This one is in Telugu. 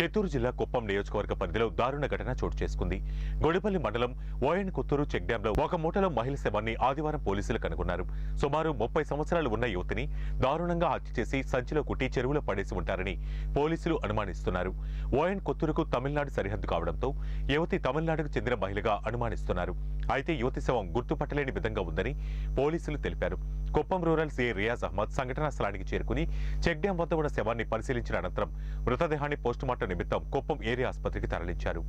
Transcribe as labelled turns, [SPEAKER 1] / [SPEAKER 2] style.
[SPEAKER 1] చిత్తూరు జిల్లా కుప్పం నియోజకవర్గ పరిధిలో దారుణ ఘటన చోటు చేసుకుంది. గొడిపల్లి మండలం ఓయన్ కొత్తూరు చెక్ డ్యాం లో ఒక మూటలో మహిళ శవాన్ని ఆదివారం పోలీసులు కనుగొన్నారు. సుమారు ముప్పై సంవత్సరాలు ఉన్న యువతిని దారుణంగా హత్య చేసి సంచిలో కుట్టి చెరువులో పడేసి ఉంటారని పోలీసులు అనుమానిస్తున్నారు. ఓయన్ కొత్తూరుకు తమిళనాడు సరిహద్దు కావడంతో యువతి తమిళనాడుకు చెందిన మహిళగా అనుమానిస్తున్నారు. అయితే యువతి శవం గుర్తుపట్టలేని విధంగా ఉందని పోలీసులు తెలిపారు. కుప్పం రూరల్ సీఐ రియాజ్ అహ్మద్ సంఘటనా స్థలానికి చేరుకుని చెక్ డ్యాం వద్ద ఉన్న శవాన్ని పరిశీలించిన అనంతరం మృతదేహాన్ని పోస్టుమార్టం నిమిత్తం కుప్పం ఏరియా ఆసుపత్రికి తరలించారు.